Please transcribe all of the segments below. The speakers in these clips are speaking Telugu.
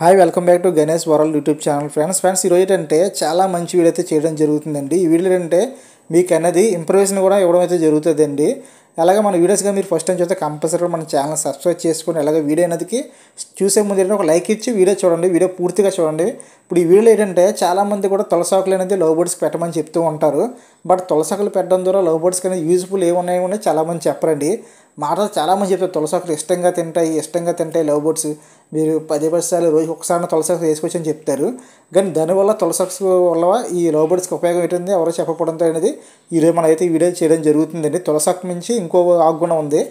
Hi welcome back to Ganesh world YouTube channel friends friends ఈరోజు ఏంటంటే చాలా మంచి వీడియో అయితే చేయడం జరుగుతుందండి. ఈ వీడియో ఏంటంటే మీకు అనేది ఇంప్రవేషన్ కూడా ఇవ్వడం అయితే జరుగుతుందండి. అలాగే మన వీడియోస్గా మీరు ఫస్ట్ టైం చూస్తే కంపల్సరీ మన ఛానల్ సబ్స్క్రైబ్ చేసుకొని అలాగే వీడియో అనేది చూసే ముందు ఒక లైక్ ఇచ్చి వీడియో చూడండి. వీడియో పూర్తిగా చూడండి. ఇప్పుడు ఈ వీడియోలో ఏంటంటే చాలామంది కూడా తులసాకులు అనేది లవ్ బర్డ్స్కి పెట్టమని చెప్తూ ఉంటారు. బట్ తులసాకులు పెట్టడం ద్వారా లవ్ బర్డ్స్కి అనేది యూజ్ఫుల్ ఏమున్నాయి ఉన్నాయి చాలామంది చెప్పరండి. మాటలు చాలామంది చెప్తారు తులసాకులు ఇష్టంగా తింటాయి ఇష్టంగా తింటాయి లవ్ బర్డ్స్. మీరు పది పదిసార్లు రోజు ఒకసారి తులసాకు వేసుకోవచ్చు అని చెప్తారు. కానీ దానివల్ల తులసాకు వల్ల ఈ లవ్ బర్డ్స్కి ఉపయోగం ఏంటంది ఎవరో చెప్పకపోవడంతో అనేది ఈరోజు మనం అయితే వీడియో చేయడం జరుగుతుందండి. తులసాకు నుంచి ఇంకో ఆగుణం ఉంది.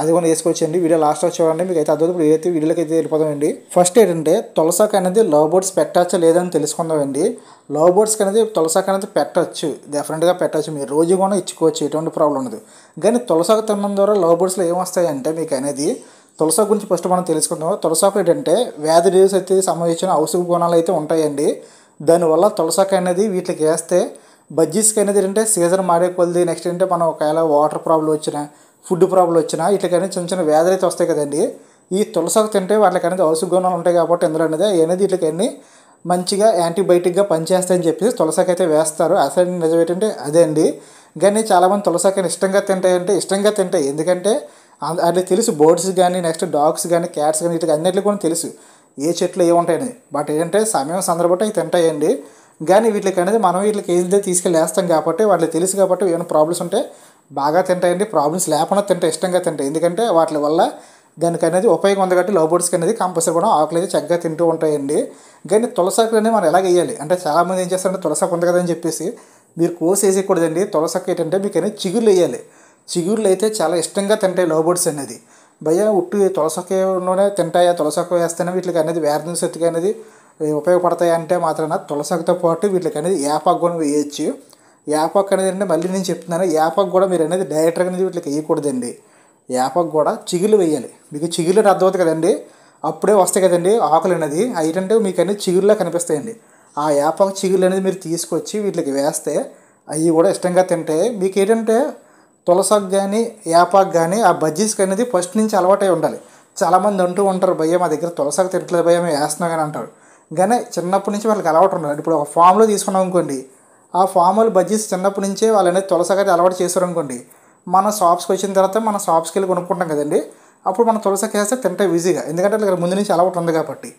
అది కూడా వేసుకొచ్చండి వీడియో వచ్చి చూడండి. మీకు అయితే అర్థం ఇప్పుడు ఏదైతే వీడియోలోకి అయితే వెళ్ళిపోదామండి ఫస్ట్ ఏంటంటే తులసాకు అనేది లవ్ బర్డ్స్ పెట్టచ్చా లేదని తెలుసుకుందామండి. లవ్ బర్డ్స్కి అనేది తులసాకు అనేది పెట్టచ్చు. డెఫినెట్గా పెట్టచ్చు. మీరు రోజు కూడా ఇచ్చుకోవచ్చు. ఎటువంటి ప్రాబ్లం ఉండదు. కానీ తులసాకు తినడం ద్వారా లవ్ బర్డ్స్లో ఏమొస్తాయంటే మీకు అనేది తులసాకు గురించి ఫస్ట్ మనం తెలుసుకుందాం తులసాకు ఏంటంటే వ్యాధి అయితే సంబంధించిన ఔషధ గుణాలు అయితే ఉంటాయండి. దానివల్ల తులసాకు అనేది వీటికి వేస్తే బజ్జీస్కి అనేది ఏంటంటే సీజన్ మాడే కొలిది నెక్స్ట్ ఏంటంటే మనం ఒకవేళ వాటర్ ప్రాబ్లం వచ్చినా ఫుడ్ ప్రాబ్లం వచ్చినా ఇట్లకైనా చిన్న చిన్న వ్యాధులు అయితే వస్తాయి కదండి. ఈ తులసాకు తింటే వాటికి అనేది ఔషధ గుణాలు ఉంటాయి కాబట్టి ఇందులో అనేది అనేది వీటికి మంచిగా యాంటీబయాటిక్గా పనిచేస్తాయని చెప్పేసి తులసాకు అయితే వేస్తారు. అసలు నిజం ఏంటంటే అదే అండి. కానీ చాలామంది తులసాకని ఇష్టంగా తింటాయంటే ఇష్టంగా తింటాయి ఎందుకంటే అది తెలుసు బర్డ్స్ కానీ నెక్స్ట్ డాగ్స్ కానీ క్యాట్స్ కానీ వీటికి అన్నిటికీ కూడా తెలుసు ఏ చెట్లు ఏముంటాయని బట్ ఏంటంటే సమయం సందర్భం అవి తింటాయండి. కానీ వీటికి అనేది మనం వీటికి ఏదైతే తీసుకెళ్ళి వేస్తాం కాబట్టి వాటికి తెలుసు కాబట్టి ఏమైనా ప్రాబ్లమ్స్ ఉంటే బాగా తింటాయండి ప్రాబ్లమ్స్ లేకుండా తింటాయి ఇష్టంగా తింటాయి ఎందుకంటే వాటి వల్ల దానికి అనేది ఉపయోగం ఉంది కాబట్టి లవ్ బర్డ్స్కి అనేది కంపల్సరీ కూడా ఆకులు అయితే చక్కగా తింటూ ఉంటాయండి. కానీ తులసాకులు అనేది మనం ఎలాగ వేయాలి? అంటే చాలామంది ఏం చేస్తారంటే తులసాకు ఉంది కదా అని చెప్పేసి మీరు కోసి వేసేయకూడదండి. తులసాకు ఏంటంటే మీకు అనేది చిగుర్లు వేయాలి. చిగుర్లు అయితే చాలా ఇష్టంగా తింటాయి లవ్ బర్డ్స్ అనేది. భయ ఉట్టు తులసకేలోనే తింటాయా? తులసాకు వేస్తేనే వీటికి అనేది వ్యాధి శక్తికి అనేది ఉపయోగపడతాయి అంటే మాత్రాన తులసాకుతో పాటు వీటికి అనేది యాపాకు కూడా వేయచ్చు. యాపాకు అనేది అంటే మళ్ళీ నేను చెప్తున్నాను యాపాకు కూడా మీరు అనేది డైరెక్ట్గా అనేది వీటికి వేయకూడదండి. యాపాకు కూడా చిగులు వేయాలి. మీకు చిగులు అర్థమవుతుంది కదండి? అప్పుడే వస్తాయి కదండి ఆకులు అనేది. ఏంటంటే మీకు అనేది చిగురులా కనిపిస్తాయండి. ఆ యాపాకు చిగులు అనేది మీరు తీసుకొచ్చి వీటికి వేస్తే అవి కూడా ఇష్టంగా తింటే మీకు ఏంటంటే తులసాకు కానీ యాపాకు కానీ ఆ బజ్జీస్కి అనేది ఫస్ట్ నుంచి అలవాటై ఉండాలి. చాలామంది అంటూ ఉంటారు భయ్య మా దగ్గర తులసాకు తింటలేదు భయ్య మేము వేస్తున్నాం కానీ అంటారు. కానీ చిన్నప్పటి నుంచి వాళ్ళకి అలవాటు ఉండాలి. ఇప్పుడు ఒక ఫామ్లో తీసుకున్నాం అనుకోండి ఆ ఫార్మల్ బజ్జీస్ చిన్నప్పటి నుంచే వాళ్ళని అనేది అలవాటు చేశారు అనుకోండి మన షాప్స్కి వచ్చిన తర్వాత మన షాప్స్కి వెళ్ళి కొనుక్కుంటాం కదండి. అప్పుడు మనం తులసకి వేస్తే తింటే ఈజీగా ఎందుకంటే ఇక్కడ ముందు నుంచి అలవాటు ఉంది కాబట్టి.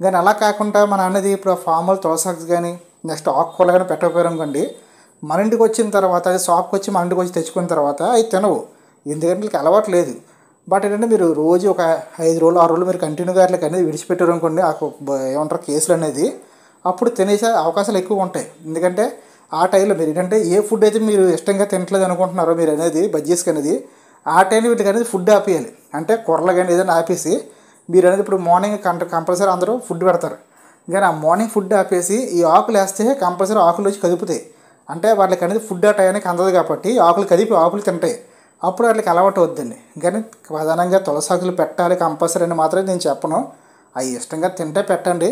కానీ అలా కాకుండా మన అనేది ఇప్పుడు ఫార్మల్ తులసకి కానీ నెక్స్ట్ ఆకుకూరలు కానీ పెట్టకపోయారు అనుకోండి మన ఇంటికి వచ్చిన తర్వాత అది షాప్కి వచ్చి మన ఇంటికి వచ్చి తెచ్చుకున్న తర్వాత అవి తినవు. ఎందుకంటే వీళ్ళకి అలవాటు లేదు. బట్ ఏంటంటే మీరు రోజు ఒక ఐదు రోజులు ఆరు రోజులు మీరు కంటిన్యూగా అట్లా అనేది విడిచిపెట్టారు అనుకోండి ఆ ఏమంటారు కేసులు అనేది అప్పుడు తినేసే అవకాశాలు ఎక్కువ ఉంటాయి. ఎందుకంటే ఆ టైంలో మీరు ఏంటంటే ఏ ఫుడ్ అయితే మీరు ఇష్టంగా తినట్లేదు అనుకుంటున్నారో మీరు అనేది బజ్జీస్కి అనేది ఆ టైంలో వీటికి అనేది ఫుడ్ ఆపేయాలి. అంటే కూరలు కానీ ఏదైనా ఆపేసి మీరు అనేది ఇప్పుడు మార్నింగ్ కంట కంపల్సరీ అందరూ ఫుడ్ పెడతారు. కానీ ఆ మార్నింగ్ ఫుడ్ ఆపేసి ఈ ఆకులు వేస్తే కంపల్సరీ ఆకులు వచ్చి కదుపుతాయి. అంటే వాళ్ళకి అనేది ఫుడ్ ఆ టైంకి అందదు కాబట్టి ఆకులు కదిపి ఆకులు తింటాయి. అప్పుడు వాటికి అలవాటు వద్దండి కానీ ప్రధానంగా తులసాకులు పెట్టాలి కంపల్సరీ అని మాత్రమే నేను చెప్పను. అవి ఇష్టంగా తింటే పెట్టండి.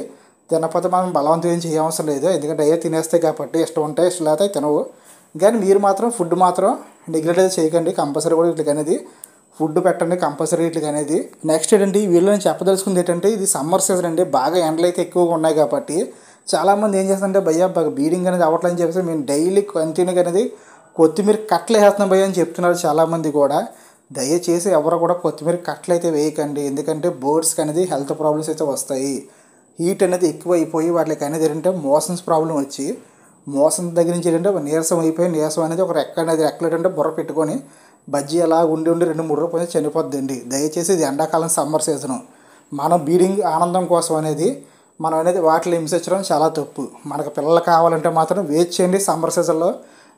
తినకపోతే మనం బలవంతం ఏం చేయవసరం లేదు. ఎందుకంటే అయ్యే తినేస్తాయి కాబట్టి ఇష్టం ఉంటే ఇష్టం లేకపోతే తినవు. కానీ మీరు మాత్రం ఫుడ్ మాత్రం నెగ్లెక్ట్ అయితే చేయకండి. కంపల్సరీ కూడా వీటికి అనేది ఫుడ్ పెట్టండి. కంపల్సరీ వీటికి అనేది. నెక్స్ట్ ఏంటంటే ఈ వీడియోలో నేను చెప్పదలుచుకుంది ఏంటంటే ఇది సమ్మర్ సీజన్ అండి. బాగా ఎండలు అయితే ఎక్కువగా ఉన్నాయి కాబట్టి చాలామంది ఏం చేస్తారంటే భయ్య బాగా బీడింగ్ అనేది అవ్వట్లని చెప్పేసి మేము డైలీ కంటిన్యూగా అనేది కొత్తిమీర కట్టలు వేస్తున్నాం భయ్య అని చెప్తున్నారు చాలామంది కూడా. దయచేసి ఎవరు కూడా కొత్తిమీర కట్టలు అయితే వేయకండి. ఎందుకంటే బర్డ్స్కి అనేది హెల్త్ ప్రాబ్లమ్స్ అయితే వస్తాయి. హీట్ అనేది ఎక్కువ అయిపోయి వాటికి అనేది ఏంటంటే మోషన్స్ ప్రాబ్లం వచ్చి మోసం దగ్గర నుంచి ఏంటంటే నీరసం అయిపోయి నీరసం అనేది ఒక రెక్క అనేది రెక్కలు బుర్ర పెట్టుకొని బజ్జీ అలా ఉండి ఉండి రెండు మూడు రూపాయలు చనిపోద్దండి. దయచేసి ఇది ఎండాకాలం సమ్మర్ సీజను. మనం బీడింగ్ ఆనందం కోసం అనేది మనం అనేది వాటిలో హింసించడం చాలా తప్పు. మనకు పిల్లలు కావాలంటే మాత్రం వెయిట్ చేయండి సమ్మర్ సీజన్లో.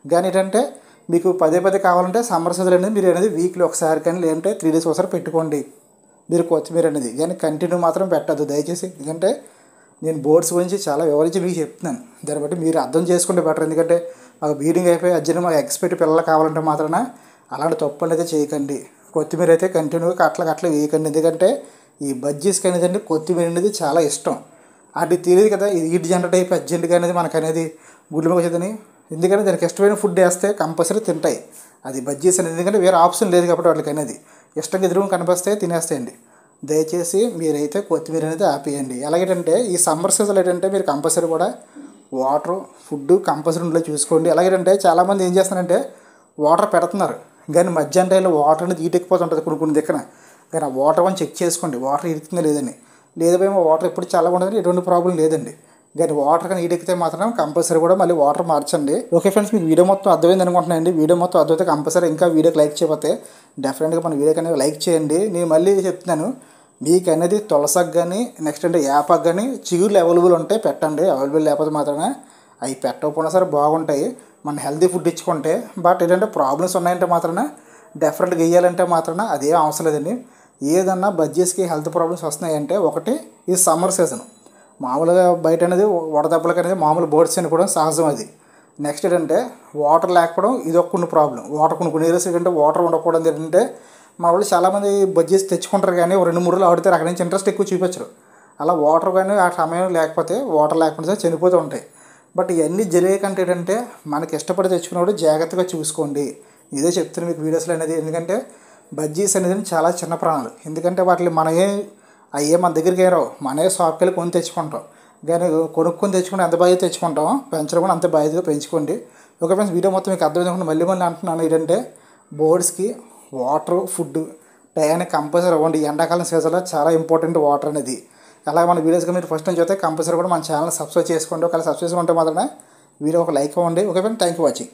కానీ ఏంటంటే మీకు పదే పదే కావాలంటే సమ్మర్ సీజన్ అనేది మీరు అనేది వీక్లీ ఒకసారి కానీ లేదంటే త్రీ డేస్ ఒకసారి పెట్టుకోండి. మీరు కొత్తిమీర అనేది. కానీ కంటిన్యూ మాత్రం పెట్టద్దు. దయచేసి ఎందుకంటే నేను బోర్డ్స్ గురించి చాలా వివరించి మీకు చెప్తున్నాను. దాన్ని బట్టి మీరు అర్థం చేసుకుంటే బెటర్. ఎందుకంటే మాకు బీడింగ్ అయిపోయి అర్జెంట్ మాకు ఎక్స్పెక్ట్ పిల్లలు కావాలంటే మాత్రాన అలాంటి తప్పు అనేది చేయకండి. కొత్తిమీర అయితే కంటిన్యూగా కట్ల కట్ల వేయకండి. ఎందుకంటే ఈ బజ్జీస్కి అనేది అండి కొత్తిమీర అనేది చాలా ఇష్టం. అది తెలియదు కదా ఇది హీట్ జనరేట్ అయిపోయి అర్జెంట్గా అనేది మనకు అనేది గుడ్లు వచ్చేదని ఎందుకంటే దానికి ఇష్టమైన ఫుడ్ వేస్తే కంపల్సరీ తింటాయి. అది బజ్జీస్ అనేది. ఎందుకంటే వేరే ఆప్షన్ లేదు కాబట్టి వాళ్ళకి అనేది ఇష్టంగా ఎదురు కనిపిస్తే తినేస్తాయండి దయచేసి మీరైతే కొత్తిమీర అనేది ఆపేయండి. ఎలాగేటంటే ఈ సమ్మర్ సీజన్ ఏంటంటే మీరు కంపల్సరీ కూడా వాటర్ ఫుడ్ కంపల్సరీ ఉండేలా చూసుకోండి. ఎలాగేటంటే చాలామంది ఏం చేస్తారంటే వాటర్ పెడుతున్నారు. కానీ మధ్యాహ్నం టైంలో వాటర్ అనేది ఈటెక్కిపోతుంటుంది కొన్ని కొన్ని దిక్కన కానీ ఆ వాటర్ అని చెక్ చేసుకోండి. వాటర్ ఇరుతుందా లేదని. లేదేమో వాటర్ ఎప్పుడు చాలా ఉండదని ఎటువంటి ప్రాబ్లం లేదండి. కానీ వాటర్ కానీ ఈడెక్కితే మాత్రం కంపల్సరీ కూడా మళ్ళీ వాటర్ మార్చండి. ఓకే ఫ్రెండ్స్ మీకు వీడియో మొత్తం అర్థమైంది అనుకుంటున్నానండి వీడియో మొత్తం అర్థమైతే కంపల్సరీ ఇంకా వీడియోకి లైక్ చేయకపోతే డెఫినెట్గా మన వీడియోకి అనేది లైక్ చేయండి. నేను మళ్ళీ చెప్తున్నాను మీకు అనేది తులసకు కానీ నెక్స్ట్ అంటే యాపకు కానీ చిగుర్లు అవైలబుల్ ఉంటే పెట్టండి. అవైలబుల్ లేకపోతే మాత్రమే అవి పెట్టకపోయినా సరే బాగుంటాయి. మన హెల్తీ ఫుడ్ ఇచ్చుకుంటే. బట్ ఏంటంటే ప్రాబ్లమ్స్ ఉన్నాయంటే మాత్రమే డెఫినెట్గా వేయాలంటే మాత్రమే అదేం అవసరం లేదండి. ఏదన్నా బడ్జెట్స్కి హెల్త్ ప్రాబ్లమ్స్ వస్తున్నాయంటే ఒకటి ఇది సమ్మర్ సీజన్ మామూలుగా బయట అనేది వడదెబ్బలకి అనేది మామూలు బోర్డ్స్ అనుకోవడం సహజం అది. నెక్స్ట్ ఏంటంటే వాటర్ లేకపోవడం ఇది ఒక కొన్ని ప్రాబ్లం వాటర్ కొన్ని కొన్ని ఏరియాస్ ఏంటంటే వాటర్ ఉండకపోవడం ఏంటంటే మా వాళ్ళు చాలామంది బజ్జీస్ తెచ్చుకుంటారు కానీ రెండు మూడు రోజులు ఆడితే అక్కడి నుంచి ఇంట్రెస్ట్ ఎక్కువ చూపించరు. అలా వాటర్ కానీ ఆ సమయం లేకపోతే వాటర్ లేకుండా చనిపోతూ ఉంటాయి. బట్ ఇవన్నీ జరిగే కంటే ఏంటంటే మనకి ఇష్టపడి తెచ్చుకున్నప్పుడు జాగ్రత్తగా చూసుకోండి. ఇదే చెప్తున్నాను మీకు వీడియోస్లో అనేది. ఎందుకంటే బజ్జీస్ అనేది చాలా చిన్న ప్రాణాలు. ఎందుకంటే వాటిని మనమే అయ్యే మన దగ్గరికి ఏ రావు మనమే షాప్కి వెళ్ళి కొని తెచ్చుకుంటాం. కానీ కొనుక్కొని తెచ్చుకుంటే ఎంత బాధ్యత తెచ్చుకుంటాం? పెంచడం కూడా అంత బాధ్యతగా పెంచుకోండి. ఒక ఫ్రెండ్స్ వీడియో మొత్తం మీకు అర్థమైంది మళ్ళీ మళ్ళీ అంటున్నాను ఏంటంటే బోర్డ్స్కి వాటర్ ఫుడ్ టయానికి కంపల్సరీ ఇవ్వండి. ఎండాకాలం సీజన్లో చాలా ఇంపార్టెంట్ వాటర్ అనేది. అలాగే మన వీడియోస్గా మీరు ఫస్ట్ నుంచి అయితే కంపల్సరీ కూడా మన ఛానల్ సబ్స్క్రైబ్ చేసుకోండి. ఒకవేళ సబ్స్క్రైబ్ చేసుకుంటే మాత్రమే వీడియో ఒక లైక్ ఇవ్వండి. Okay friend thank you watching.